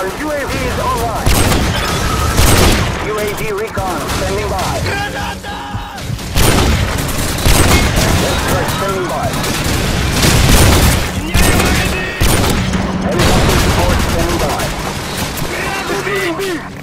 Our UAV is online. UAV recon standing by. Standing by. Helicopter support standing by.